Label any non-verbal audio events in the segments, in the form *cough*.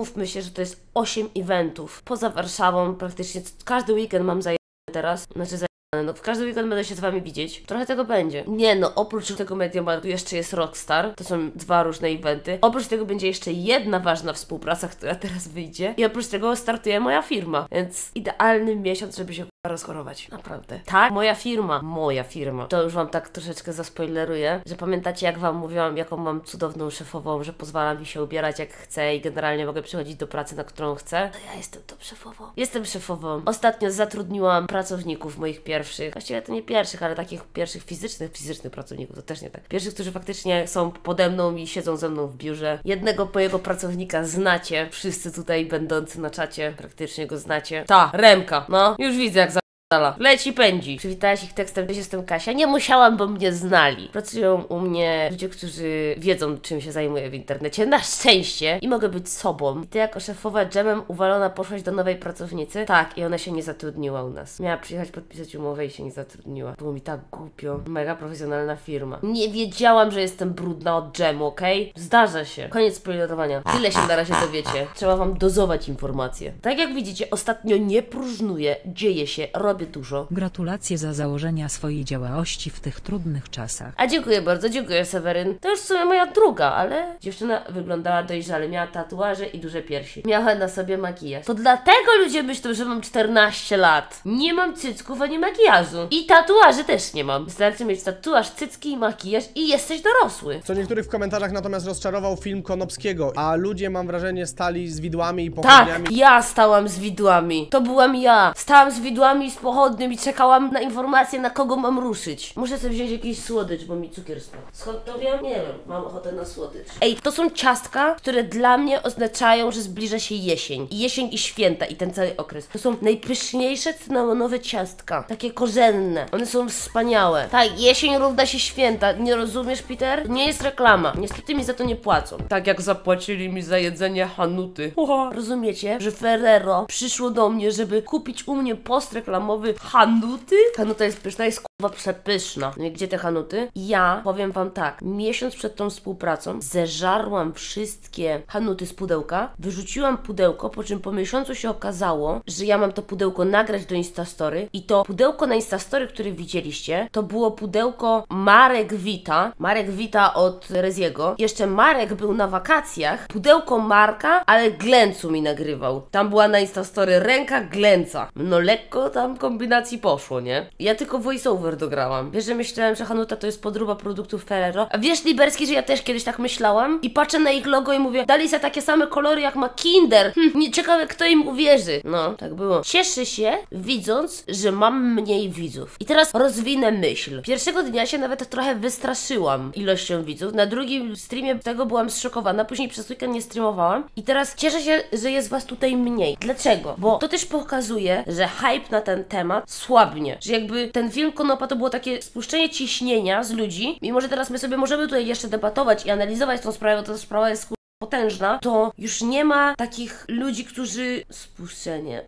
umówmy się, że to jest 8 eventów. Poza Warszawą praktycznie każdy weekend mam zajęte teraz, znaczy zajęte no, w każdy weekend będę się z wami widzieć. Trochę tego będzie. Nie no, oprócz tego Mediamarktu jeszcze jest Rockstar. To są dwa różne eventy. Oprócz tego będzie jeszcze jedna ważna współpraca, która *laughs* teraz wyjdzie. I oprócz tego startuje moja firma. Więc idealny miesiąc, żeby się rozchorować. Naprawdę. Tak, moja firma. Moja firma. To już wam tak troszeczkę zaspoileruję, że pamiętacie jak wam mówiłam, jaką mam cudowną szefową, że pozwala mi się ubierać jak chcę i generalnie mogę przychodzić do pracy, na którą chcę. To ja jestem tą szefową. Jestem szefową. Ostatnio zatrudniłam pracowników moich pierwszych. Właściwie to nie pierwszych, ale takich pierwszych fizycznych, fizycznych pracowników, to też nie tak. Pierwszych, którzy faktycznie są pode mną i siedzą ze mną w biurze. Jednego mojego pracownika znacie. Wszyscy tutaj będący na czacie praktycznie go znacie. Ta, Remka. No, już widzę jak Dala. Leci pędzi. Przywitałaś ich tekstem, że jestem Kasia. Nie musiałam, bo mnie znali. Pracują u mnie ludzie, którzy wiedzą, czym się zajmuję w internecie. Na szczęście. I mogę być sobą. I ty jako szefowa dżemem uwalona poszłaś do nowej pracownicy? Tak, i ona się nie zatrudniła u nas. Miała przyjechać podpisać umowę i się nie zatrudniła. Było mi tak głupio. Mega profesjonalna firma. Nie wiedziałam, że jestem brudna od dżemu, okej? Okay? Zdarza się. Koniec spoilerowania. Tyle się na razie dowiecie. Trzeba wam dozować informacje. Tak jak widzicie, ostatnio nie próżnuję. Dzieje się, robię dużo. Gratulacje za założenia swojej działalności w tych trudnych czasach. A dziękuję bardzo, dziękuję Seweryn. To już w sumie moja druga, ale dziewczyna wyglądała dojrzale, miała tatuaże i duże piersi. Miała na sobie makijaż. To dlatego ludzie myślą, że mam 14 lat. Nie mam cycków ani makijażu. I tatuaży też nie mam. Wystarczy mieć tatuaż, cycki i makijaż i jesteś dorosły. Co niektórych w komentarzach natomiast rozczarował film Konopskiego, a ludzie mam wrażenie stali z widłami i Tak, pochodniami. ja stałam z widłami. To byłam ja. Stałam z widłami i z pochodnym i czekałam na informację, na kogo mam ruszyć. Muszę sobie wziąć jakiś słodycz, bo mi cukier spadł. Skąd to wiem? Nie wiem. Mam ochotę na słodycz. Ej, to są ciastka, które dla mnie oznaczają, że zbliża się jesień. I jesień i święta i ten cały okres. To są najpyszniejsze cynamonowe ciastka. Takie korzenne. One są wspaniałe. Tak, jesień równa się święta. Nie rozumiesz, Peter? Nie jest reklama. Niestety mi za to nie płacą. Tak jak zapłacili mi za jedzenie Hanuty. Rozumiecie, że Ferrero przyszło do mnie, żeby kupić u mnie post reklamowy Hanuty? Hanuta jest pyszna, jest kurwa przepyszna. Gdzie te Hanuty? Ja powiem wam tak, miesiąc przed tą współpracą zeżarłam wszystkie Hanuty z pudełka, wyrzuciłam pudełko, po czym po miesiącu się okazało, że ja mam to pudełko nagrać do Instastory i to pudełko na Instastory, które widzieliście, to było pudełko Marek Vita, Marek Vita od Reziego. Jeszcze Marek był na wakacjach, pudełko Marka, ale Glencu mi nagrywał. Tam była na Instastory ręka Glenca. No lekko tam kombinacji poszło, nie? Ja tylko voiceover dograłam. Wiesz, że myślałem, że Hanuta to jest podróba produktów Ferrero. A wiesz, Liberski, że ja też kiedyś tak myślałam? I patrzę na ich logo i mówię, dali za takie same kolory jak ma Kinder. Hm, nie ciekawe, kto im uwierzy. No, tak było. Cieszę się, widząc, że mam mniej widzów. I teraz rozwinę myśl. Pierwszego dnia się nawet trochę wystraszyłam ilością widzów. Na drugim streamie tego byłam zszokowana. Później przez weekend nie streamowałam. I teraz cieszę się, że jest was tutaj mniej. Dlaczego? Bo to też pokazuje, że hype na ten temat słabnie. Że jakby ten film To było takie spuszczenie ciśnienia z ludzi. Mimo, że teraz my sobie możemy tutaj jeszcze debatować i analizować tą sprawę, bo ta sprawa jest potężna, to już nie ma takich ludzi, którzy... Spuszczenie.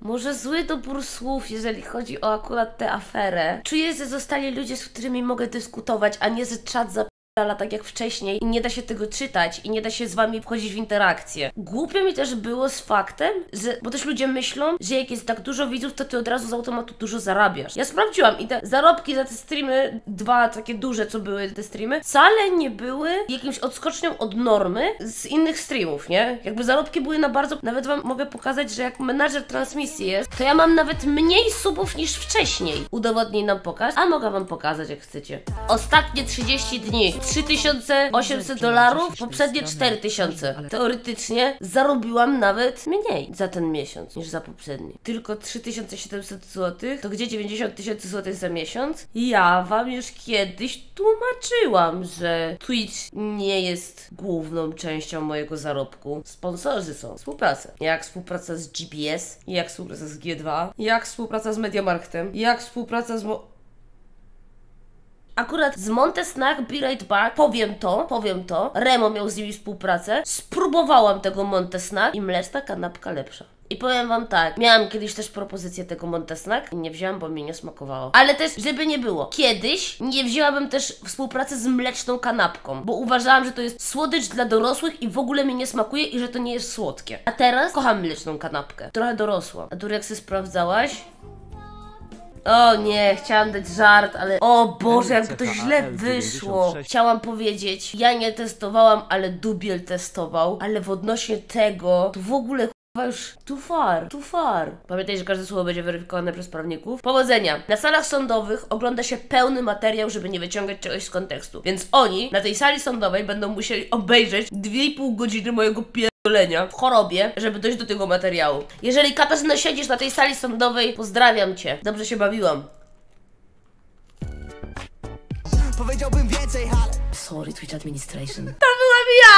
Może zły dobór słów, jeżeli chodzi o akurat tę aferę. Czuję, że zostali ludzie, z którymi mogę dyskutować, a nie, że czat zapierdala tak jak wcześniej i nie da się tego czytać i nie da się z wami wchodzić w interakcję. Głupio mi też było z faktem, że, bo też ludzie myślą, że jak jest tak dużo widzów, to ty od razu z automatu dużo zarabiasz. Ja sprawdziłam i te zarobki za te streamy, dwa takie duże, co były te streamy, wcale nie były jakimś odskocznią od normy z innych streamów, nie? Jakby zarobki były na bardzo, nawet wam mogę pokazać, że jak menadżer transmisji jest, to ja mam nawet mniej subów niż wcześniej. Udowodnij nam pokaż, a mogę wam pokazać jak chcecie. Ostatnie 30 dni, 3800 dolarów, poprzednie 4000. Teoretycznie zarobiłam nawet mniej za ten miesiąc niż za poprzedni. Tylko 3700 zł, to gdzie 90 tysięcy złotych za miesiąc? Ja wam już kiedyś tłumaczyłam, że Twitch nie jest główną częścią mojego zarobku. Sponsorzy są. Współpraca. Jak współpraca z GPS, jak współpraca z G2, jak współpraca z Mediamarktem, jak współpraca z mo Akurat z Montesnack Be Right Back, powiem to, powiem to, Remo miał z nimi współpracę, spróbowałam tego Montesnack i mleczna kanapka lepsza. I powiem wam tak, miałam kiedyś też propozycję tego Montesnack i nie wzięłam, bo mi nie smakowało. Ale też, żeby nie było, kiedyś nie wzięłabym też współpracy z mleczną kanapką, bo uważałam, że to jest słodycz dla dorosłych i w ogóle mi nie smakuje i że to nie jest słodkie. A teraz kocham mleczną kanapkę. Trochę dorosła. A Durek, jak sprawdzałaś? O nie, chciałam dać żart, ale o Boże, jakby to źle wyszło. Chciałam powiedzieć, ja nie testowałam, ale Dubiel testował, ale w odnośnie tego, to w ogóle Chyba już too far, too far. Pamiętaj, że każde słowo będzie weryfikowane przez prawników. Powodzenia. Na salach sądowych ogląda się pełny materiał, żeby nie wyciągać czegoś z kontekstu. Więc oni na tej sali sądowej będą musieli obejrzeć 2,5 godziny mojego pierdolenia w chorobie, żeby dojść do tego materiału. Jeżeli Katarzyna siedzisz na tej sali sądowej, pozdrawiam cię. Dobrze się bawiłam. Powiedziałbym więcej, ale Sorry, Twitch Administration. To byłam ja!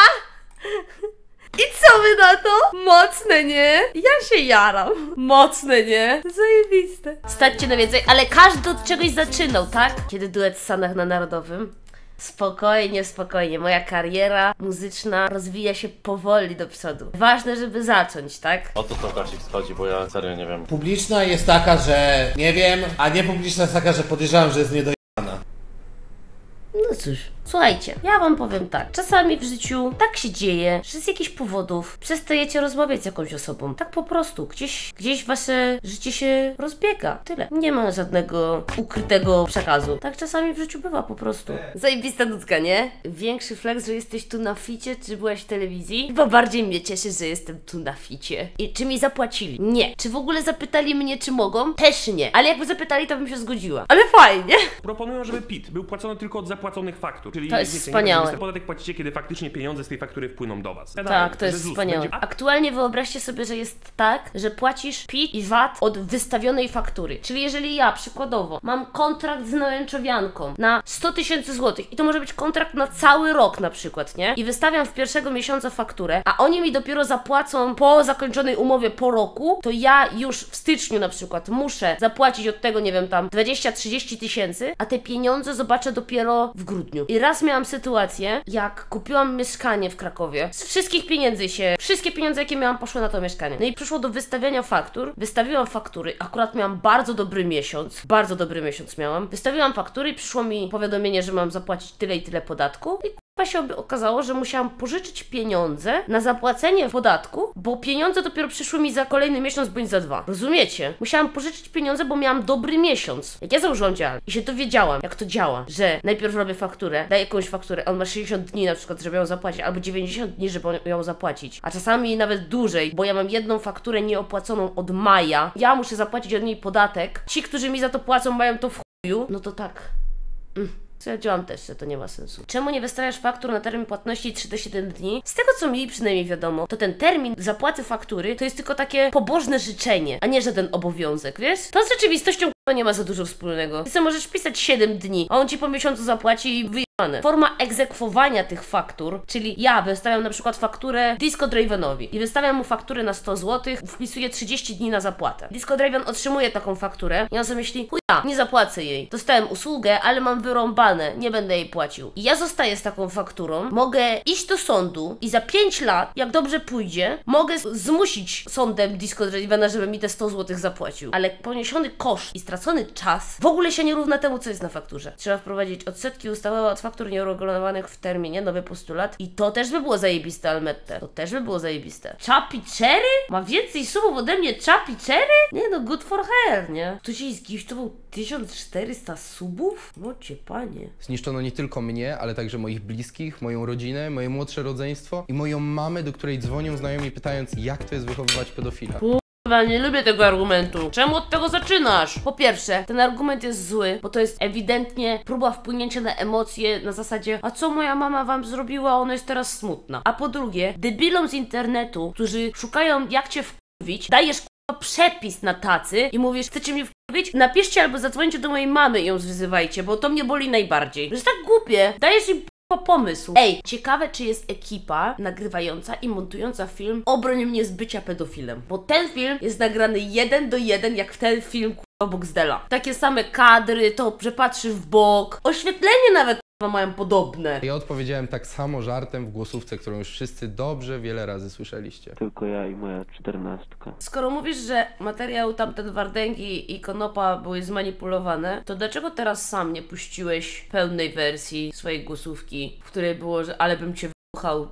I co wy na to? Mocne, nie? Ja się jaram. Mocne, nie? Zajebiste. Staćcie na więcej, ale każdy od czegoś zaczynał, tak? Kiedy duet w Stanach na Narodowym. Spokojnie, spokojnie. Moja kariera muzyczna rozwija się powoli do przodu. Ważne, żeby zacząć, tak? O co to Kasik schodzi, bo ja serio nie wiem. Publiczna jest taka, że nie wiem, a niepubliczna jest taka, że podejrzewam, że jest niedojebana. No cóż, słuchajcie, ja wam powiem tak. Czasami w życiu tak się dzieje, że z jakichś powodów przestajecie rozmawiać z jakąś osobą. Tak po prostu. Gdzieś, gdzieś wasze życie się rozbiega. Tyle. Nie ma żadnego ukrytego przekazu. Tak czasami w życiu bywa po prostu. Zajebista nutka, nie? Większy flex, że jesteś tu na ficie, czy byłaś w telewizji? Chyba bardziej mnie cieszy, że jestem tu na ficie. I czy mi zapłacili? Nie. Czy w ogóle zapytali mnie, czy mogą? Też nie. Ale jakby zapytali, to bym się zgodziła. Ale fajnie. Proponują, żeby PIT był płacony tylko od zapłaconych faktur. Czyli To jest wiecie, wspaniałe. nie tak, Podatek płacicie, kiedy faktycznie pieniądze z tej faktury wpłyną do was. Tak, to Że jest ZUS wspaniałe. będzie- Aktualnie wyobraźcie sobie, że jest tak, że płacisz PIT i VAT od wystawionej faktury. Czyli jeżeli ja przykładowo mam kontrakt z nałęczowianką na 100 tysięcy złotych i to może być kontrakt na cały rok na przykład, nie? I wystawiam w pierwszego miesiąca fakturę, a oni mi dopiero zapłacą po zakończonej umowie po roku, to ja już w styczniu na przykład muszę zapłacić od tego, nie wiem, tam 20-30 tysięcy, a te pieniądze zobaczę dopiero w grudniu. I raz miałam sytuację, jak kupiłam mieszkanie w Krakowie. Z wszystkich pieniędzy się, wszystkie pieniądze, jakie miałam, poszły na to mieszkanie. No i przyszło do wystawiania faktur. Wystawiłam faktury, akurat miałam bardzo dobry miesiąc, bardzo dobry miesiąc miałam. Wystawiłam faktury i przyszło mi powiadomienie, że mam zapłacić tyle i tyle podatku. I Się okazało, że musiałam pożyczyć pieniądze na zapłacenie podatku, bo pieniądze dopiero przyszły mi za kolejny miesiąc bądź za dwa. Rozumiecie? Musiałam pożyczyć pieniądze, bo miałam dobry miesiąc. Jak ja założyłam działalność i się dowiedziałam, jak to działa, że najpierw robię fakturę, daję jakąś fakturę, on ma 60 dni na przykład, żeby ją zapłacić, albo 90 dni, żeby ją zapłacić, a czasami nawet dłużej, bo ja mam jedną fakturę nieopłaconą od maja, ja muszę zapłacić od niej podatek, ci, którzy mi za to płacą, mają to w chuju, no to tak. Stwierdziłam też, że to nie ma sensu. Czemu nie wystawiasz faktur na termin płatności 3 do 7 dni? Z tego co mi przynajmniej wiadomo, to ten termin zapłaty faktury to jest tylko takie pobożne życzenie, a nie żaden obowiązek, wiesz? To z rzeczywistością k***a, nie ma za dużo wspólnego. Ty możesz pisać 7 dni, a on ci po miesiącu zapłaci i wyjebane. Forma egzekwowania tych faktur, czyli ja wystawiam na przykład fakturę Disco Dravenowi i wystawiam mu fakturę na 100 zł, wpisuję 30 dni na zapłatę. Disco Draven otrzymuje taką fakturę i on sobie myśli, chuja, nie zapłacę jej. Dostałem usługę, ale mam wyrąbane, nie będę jej płacił. I ja zostaję z taką fakturą, mogę iść do sądu i za 5 lat, jak dobrze pójdzie, mogę zmusić sądem Disco Dravena, żeby mi te 100 zł zapłacił. Ale poniesiony koszt i stracony czas w ogóle się nie równa temu, co jest na fakturze. Trzeba wprowadzić odsetki ustawowe faktur nieuregulowanych w terminie, nowy postulat i to też by było zajebiste, Almette. To też by było zajebiste. Chapi Cherry? Ma więcej subów ode mnie Chapi Cherry? Nie no, good for her, nie? Ktoś jej zgiftował 1400 subów? No cię panie. Zniszczono nie tylko mnie, ale także moich bliskich, moją rodzinę, moje młodsze rodzeństwo i moją mamę, do której dzwonią znajomi pytając, jak to jest wychowywać pedofila. Chyba nie lubię tego argumentu. Czemu od tego zaczynasz? Po pierwsze, ten argument jest zły, bo to jest ewidentnie próba wpłynięcia na emocje na zasadzie a co moja mama wam zrobiła, ona jest teraz smutna. A po drugie, debilom z internetu, którzy szukają jak cię wkurwić, dajesz przepis na tacy i mówisz, chcecie mnie wkurwić? Napiszcie albo zadzwońcie do mojej mamy i ją wyzywajcie, bo to mnie boli najbardziej. To jest tak głupie. Dajesz im pomysł. Ej, ciekawe, czy jest ekipa nagrywająca i montująca film Obroń mnie z bycia pedofilem. Bo ten film jest nagrany jeden do jeden, jak ten film Boxdela. Takie same kadry, to, że patrzysz w bok. Oświetlenie nawet mają podobne. Ja odpowiedziałem tak samo żartem w głosówce, którą już wszyscy dobrze wiele razy słyszeliście. Tylko ja i moja czternastka. Skoro mówisz, że materiał tamten Wardęgi i Konopa były zmanipulowane, to dlaczego teraz sam nie puściłeś pełnej wersji swojej głosówki, w której było, że ale bym cię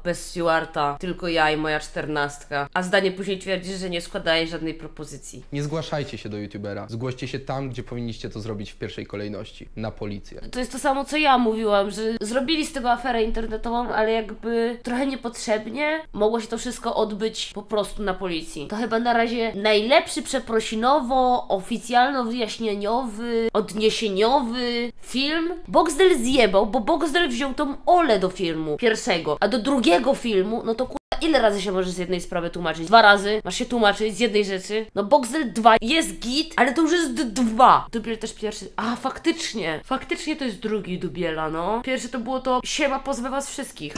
bez Stewarta, tylko ja i moja czternastka, a zdanie później twierdzisz, że nie składałeś żadnej propozycji. Nie zgłaszajcie się do youtubera. Zgłoście się tam, gdzie powinniście to zrobić w pierwszej kolejności. Na policję. To jest to samo, co ja mówiłam, że zrobili z tego aferę internetową, ale jakby trochę niepotrzebnie mogło się to wszystko odbyć po prostu na policji. To chyba na razie najlepszy przeprosinowo, oficjalno-wyjaśnieniowy, odniesieniowy film. Boxdel zjebał, bo Boxdel wziął tą Olę do filmu pierwszego, a do drugiego filmu, no to ku... Ile razy się możesz z jednej sprawy tłumaczyć? Dwa razy masz się tłumaczyć z jednej rzeczy. No Boxdel 2 jest git, ale to już jest dwa. Dubiel też pierwszy. A, faktycznie. Faktycznie to jest drugi Dubiela, no. Pierwszy to było to Siema, pozwę was wszystkich.